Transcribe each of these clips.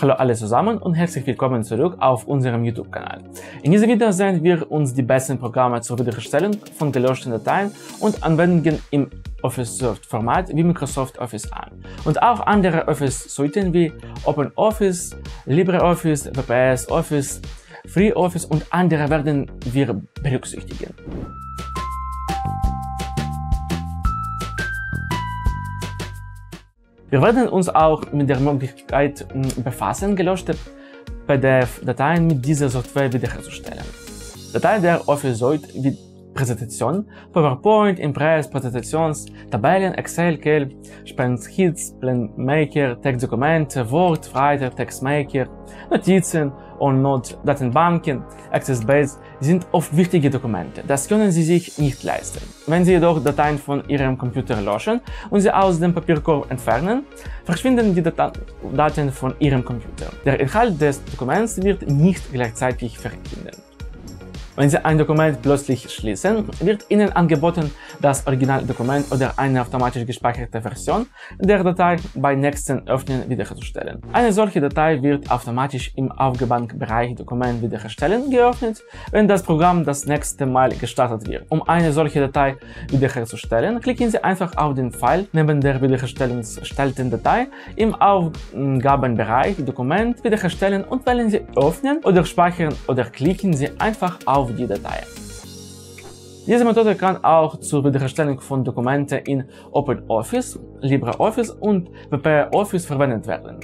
Hallo alle zusammen und herzlich willkommen zurück auf unserem YouTube-Kanal. In diesem Video sehen wir uns die besten Programme zur Wiederherstellung von gelöschten Dateien und Anwendungen im Office-Format wie Microsoft Office an und auch andere Office-Suiten wie OpenOffice, LibreOffice, WPS Office, FreeOffice und andere werden wir berücksichtigen. Wir werden uns auch mit der Möglichkeit hm, befassen, gelöschte PDF-Dateien mit dieser Software wiederherzustellen. Dateien der Office Suite wie Präsentation, PowerPoint, Impress, Präsentations, Tabellen, Excel, Calc, Spenshits, Planmaker, Textdokumente, Word, Writer, Textmaker, Notizen und Notdatenbanken, Access-Base sind oft wichtige Dokumente. Das können Sie sich nicht leisten. Wenn Sie jedoch Dateien von Ihrem Computer löschen und sie aus dem Papierkorb entfernen, verschwinden die Daten von Ihrem Computer. Der Inhalt des Dokuments wird nicht gleichzeitig verschwinden. Wenn Sie ein Dokument plötzlich schließen, wird Ihnen angeboten, das Originaldokument oder eine automatisch gespeicherte Version der Datei bei nächsten Öffnen wiederherzustellen. Eine solche Datei wird automatisch im Aufgabenbereich Dokument wiederherstellen geöffnet, wenn das Programm das nächste Mal gestartet wird. Um eine solche Datei wiederherzustellen, klicken Sie einfach auf den Pfeil neben der wiederherstellten Datei im Aufgabenbereich Dokument wiederherstellen und wählen Sie Öffnen oder Speichern oder klicken Sie einfach auf die Datei. Diese Methode kann auch zur Wiederherstellung von Dokumenten in OpenOffice, LibreOffice und WP Office verwendet werden.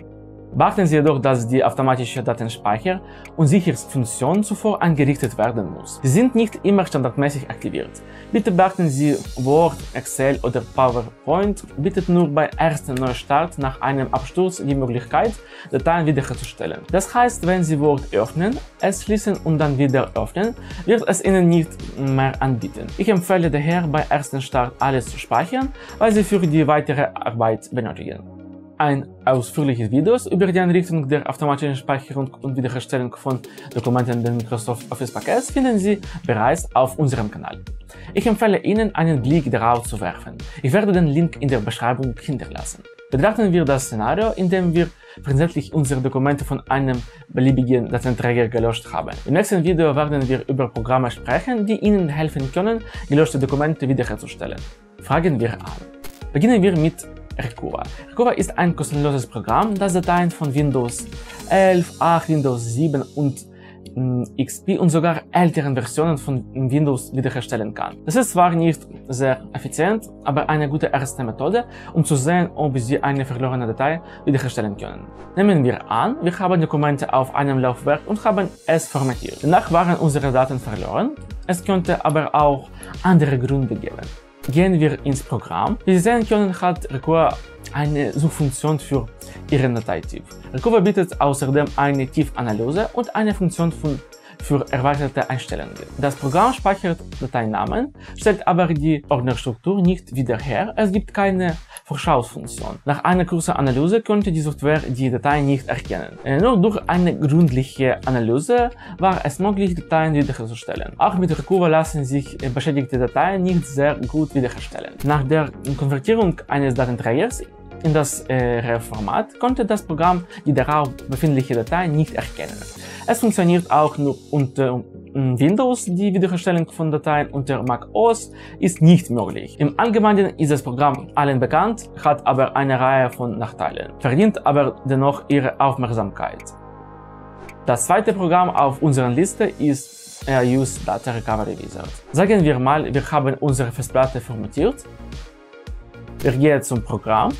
Beachten Sie jedoch, dass die automatische Datenspeicher- und Sicherungsfunktion zuvor eingerichtet werden muss. Sie sind nicht immer standardmäßig aktiviert. Bitte beachten Sie Word, Excel oder PowerPoint bietet nur bei ersten Neustart nach einem Absturz die Möglichkeit, Dateien wiederherzustellen. Das heißt, wenn Sie Word öffnen, es schließen und dann wieder öffnen, wird es Ihnen nicht mehr anbieten. Ich empfehle daher bei ersten Start alles zu speichern, weil Sie für die weitere Arbeit benötigen. Ein ausführliches Video über die Einrichtung der automatischen Speicherung und Wiederherstellung von Dokumenten des Microsoft Office Pakets finden Sie bereits auf unserem Kanal. Ich empfehle Ihnen, einen Blick darauf zu werfen. Ich werde den Link in der Beschreibung hinterlassen. Betrachten wir das Szenario, in dem wir versehentlich unsere Dokumente von einem beliebigen Datenträger gelöscht haben. Im nächsten Video werden wir über Programme sprechen, die Ihnen helfen können, gelöschte Dokumente wiederherzustellen. Fragen wir an. Beginnen wir mit Recuva. Recuva ist ein kostenloses Programm, das Dateien von Windows 11, 8, Windows 7 und mm, XP und sogar älteren Versionen von Windows wiederherstellen kann. Das ist zwar nicht sehr effizient, aber eine gute erste Methode, um zu sehen, ob Sie eine verlorene Datei wiederherstellen können. Nehmen wir an, wir haben Dokumente auf einem Laufwerk und haben es formatiert. Danach waren unsere Daten verloren. Es könnte aber auch andere Gründe geben. Gehen wir ins Programm. Wie Sie sehen können, hat Recuva eine Suchfunktion für Ihren Dateityp. Recuva bietet außerdem eine Tiefanalyse und eine Funktion von für erweiterte Einstellungen. Das Programm speichert Dateinamen, stellt aber die Ordnerstruktur nicht wieder her. Es gibt keine Vorschaufunktion. Nach einer kurzen Analyse könnte die Software die Datei nicht erkennen. Äh, nur durch eine gründliche Analyse war es möglich, Dateien wiederherzustellen. Auch mit Recuva lassen sich äh, beschädigte Dateien nicht sehr gut wiederherstellen. Nach der Konvertierung eines Datenträgers in das äh, RAW-Format konnte das Programm die darauf befindliche Datei nicht erkennen. Es funktioniert auch nur unter Windows, die Wiederherstellung von Dateien unter Mac OS ist nicht möglich. Im Allgemeinen ist das Programm allen bekannt, hat aber eine Reihe von Nachteilen, verdient aber dennoch ihre Aufmerksamkeit. Das zweite Programm auf unserer Liste ist AirUse Data Recovery Wizard. Sagen wir mal, wir haben unsere Festplatte formatiert. Wir gehen zum Programm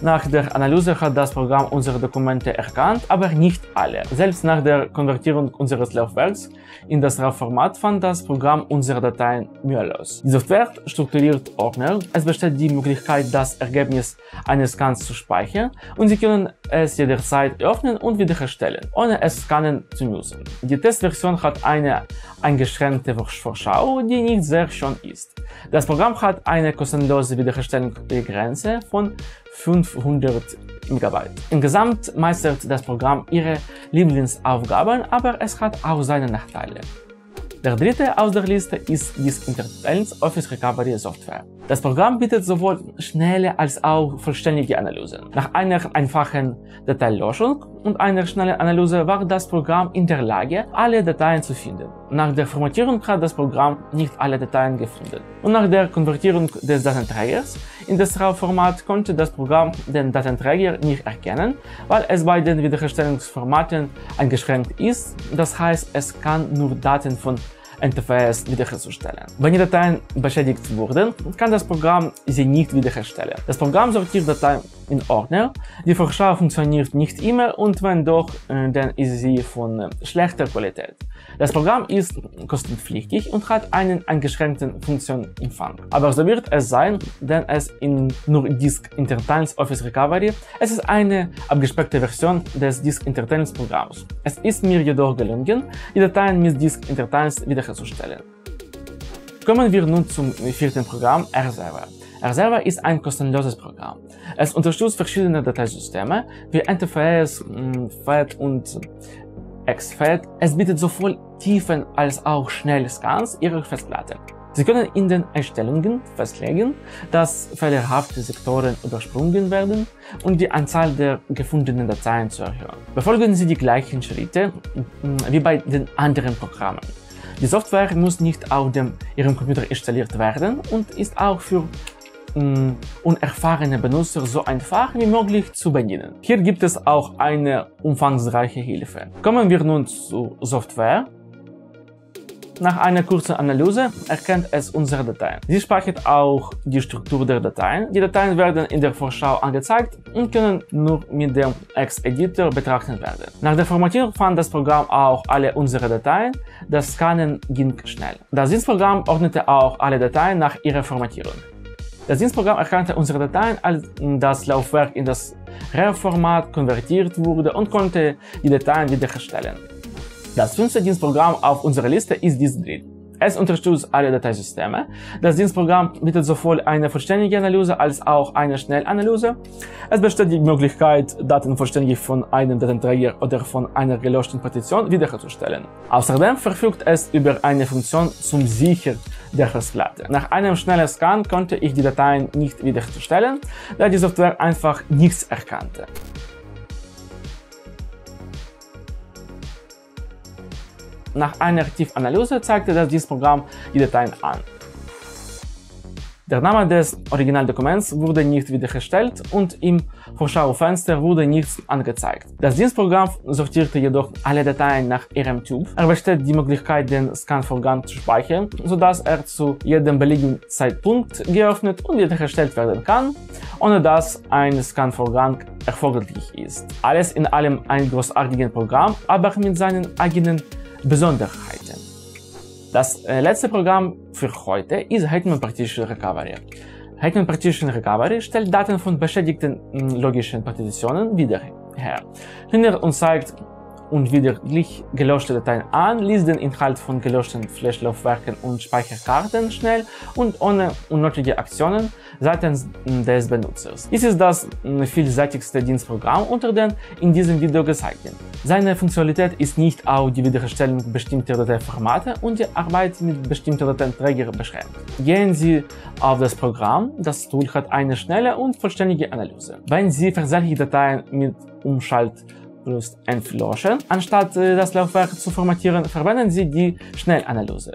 Nach der Analyse hat das Programm unsere Dokumente erkannt, aber nicht alle. Selbst nach der Konvertierung unseres Laufwerks in das RAW-Format fand das Programm unsere Dateien mühelos. Die Software strukturiert Ordner. Es besteht die Möglichkeit, das Ergebnis eines Scans zu speichern und Sie können es jederzeit öffnen und wiederherstellen, ohne es scannen zu müssen. Die Testversion hat eine eingeschränkte Vorschau, die nicht sehr schön ist. Das Programm hat eine kostenlose Wiederherstellungsgrenze von 500 MB. Insgesamt meistert das Programm ihre Lieblingsaufgaben, aber es hat auch seine Nachteile. Der dritte aus der Liste ist Disk Intelligence Office Recovery Software. Das Programm bietet sowohl schnelle als auch vollständige Analyse. Nach einer einfachen Dateilöschung und einer schnellen Analyse war das Programm in der Lage, alle Dateien zu finden. Nach der Formatierung hat das Programm nicht alle Dateien gefunden. Und nach der Konvertierung des Datenträgers in das RAW-Format konnte das Programm den Datenträger nicht erkennen, weil es bei den Wiederherstellungsformaten eingeschränkt ist. Das heißt, es kann nur Daten von NTFS wiederherzustellen. Wenn die Dateien beschädigt wurden, kann das Programm sie nicht wiederherstellen. Das Programm sortiert Dateien in Ordner. Die Vorschau funktioniert nicht immer und wenn doch, äh, dann ist sie von äh, schlechter Qualität. Das Programm ist kostenpflichtig und hat einen eingeschränkten Funktionumfang. Aber so wird es sein, denn es in nur Disk Entertainment Office Recovery. Es ist eine abgespeckte Version des Disk Entertainment Programms. Es ist mir jedoch gelungen, die Dateien mit Disk Entertainment wiederherzustellen. Kommen wir nun zum vierten Programm, R-Server. R-Server ist ein kostenloses Programm. Es unterstützt verschiedene Dateisysteme wie NTFS, FAT und XFAT. Es bietet sowohl Tiefen als auch schnelle Scans Ihrer Festplatte. Sie können in den Einstellungen festlegen, dass fehlerhafte Sektoren übersprungen werden und die Anzahl der gefundenen Dateien zu erhöhen. Befolgen Sie die gleichen Schritte wie bei den anderen Programmen. Die Software muss nicht auf dem Ihrem Computer installiert werden und ist auch für mh, unerfahrene Benutzer so einfach wie möglich zu bedienen. Hier gibt es auch eine umfangreiche Hilfe. Kommen wir nun zur Software. Nach einer kurzen Analyse erkennt es unsere Dateien. Sie speichert auch die Struktur der Dateien. Die Dateien werden in der Vorschau angezeigt und können nur mit dem Ex-Editor betrachtet werden. Nach der Formatierung fand das Programm auch alle unsere Dateien. Das Scannen ging schnell. Das Dienstprogramm ordnete auch alle Dateien nach ihrer Formatierung. Das Dienstprogramm erkannte unsere Dateien, als das Laufwerk in das RAW-Format konvertiert wurde und konnte die Dateien wiederherstellen. Das fünfte Dienstprogramm auf unserer Liste ist Diskgrid. Es unterstützt alle Dateisysteme. Das Dienstprogramm bietet sowohl eine vollständige Analyse als auch eine Schnellanalyse. Es besteht die Möglichkeit, Daten vollständig von einem Datenträger oder von einer gelöschten Partition wiederherzustellen. Außerdem verfügt es über eine Funktion zum Sichern der Festplatte. Nach einem schnellen Scan konnte ich die Dateien nicht wiederherstellen, da die Software einfach nichts erkannte. Nach einer Tiefanalyse zeigte das dieses Programm die Dateien an. Der Name des Originaldokuments wurde nicht wiederhergestellt und im Vorschaufenster wurde nichts angezeigt. Das Dienstprogramm sortierte jedoch alle Dateien nach ihrem Typ. Er besteht die Möglichkeit, den Scanvorgang zu speichern, sodass er zu jedem beliebigen Zeitpunkt geöffnet und wiederhergestellt werden kann, ohne dass ein Scanvorgang erforderlich ist. Alles in allem ein großartiges Programm, aber mit seinen eigenen Besonderheiten. Das äh, letzte Programm für heute ist Hetman Partition Recovery. Hetman Partition Recovery stellt Daten von beschädigten logischen Partitionen wieder her. Findet und zeigt und wiederlich gelöschte Dateien an, liest den Inhalt von gelöschten Flash-Laufwerken und Speicherkarten schnell und ohne unnötige Aktionen seitens des Benutzers. Dies ist das vielseitigste Dienstprogramm unter den in diesem Video gezeigten. Seine Funktionalität ist nicht auf die Wiederherstellung bestimmter Dateiformate und die Arbeit mit bestimmten Dateiträgern beschränkt. Gehen Sie auf das Programm, das Tool hat eine schnelle und vollständige Analyse. Wenn Sie versehentlich Dateien mit Umschalt plus entflossen. Anstatt äh, das Laufwerk zu formatieren, verwenden Sie die Schnellanalyse.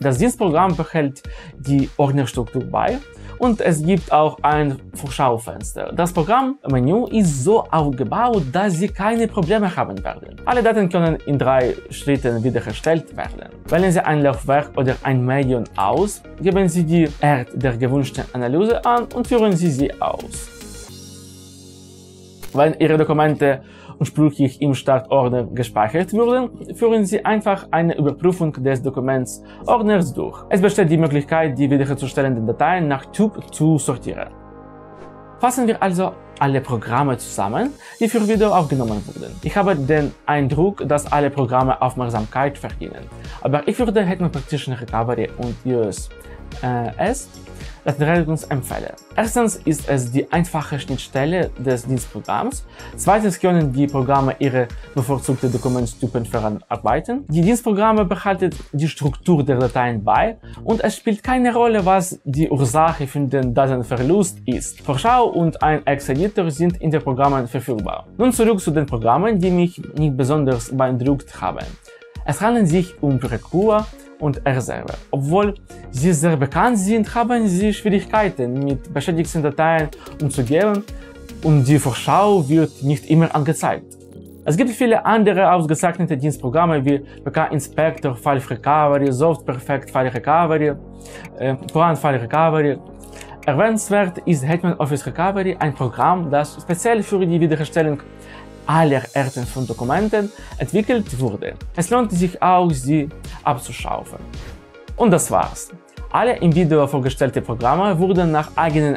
Das Dienstprogramm behält die Ordnerstruktur bei und es gibt auch ein Vorschaufenster. Das Programmmenü ist so aufgebaut, dass Sie keine Probleme haben werden. Alle Daten können in drei Schritten wiederhergestellt werden. Wählen Sie ein Laufwerk oder ein Medium aus, geben Sie die Art der gewünschten Analyse an und führen Sie sie aus. Wenn Ihre Dokumente ursprünglich im Startordner gespeichert wurden, führen Sie einfach eine Überprüfung des Dokumentsordners durch. Es besteht die Möglichkeit, die wiederherzustellenden Dateien nach Typ zu sortieren. Fassen wir also alle Programme zusammen, die für Video aufgenommen wurden. Ich habe den Eindruck, dass alle Programme Aufmerksamkeit verdienen. Aber ich würde Hetman Partition Recovery und US äh, Datenrettungsempfehle. Erstens ist es die einfache Schnittstelle des Dienstprogramms. Zweitens können die Programme ihre bevorzugten Dokumenttypen verarbeiten. Die Dienstprogramme behalten die Struktur der Dateien bei und es spielt keine Rolle, was die Ursache für den Datenverlust ist. Vorschau und ein Ex-Editor sind in den Programmen verfügbar. Nun zurück zu den Programmen, die mich nicht besonders beeindruckt haben. Es handelt sich um Recur und Reserve. Obwohl sie sehr bekannt sind, haben sie Schwierigkeiten mit beschädigten Dateien umzugehen und die Vorschau wird nicht immer angezeigt. Es gibt viele andere ausgezeichnete Dienstprogramme wie PK Inspector, File Recovery, Soft Perfect File Recovery, äh, File Recovery. Erwähnenswert ist Hetman Office Recovery, ein Programm, das speziell für die Wiederherstellung aller Arten von Dokumenten entwickelt wurde. Es lohnt sich auch, sie abzuschaufen. Und das war's. Alle im Video vorgestellten Programme wurden nach eigenen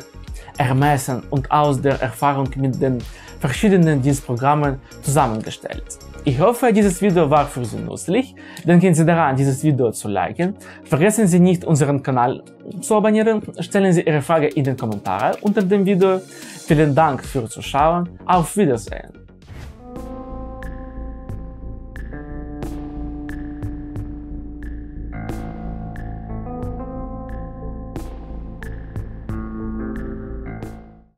Ermessen und aus der Erfahrung mit den verschiedenen Dienstprogrammen zusammengestellt. Ich hoffe, dieses Video war für Sie nützlich. Denken Sie daran, dieses Video zu liken. Vergessen Sie nicht, unseren Kanal zu abonnieren. Stellen Sie Ihre Frage in den Kommentaren unter dem Video. Vielen Dank fürs Zuschauen. Auf Wiedersehen.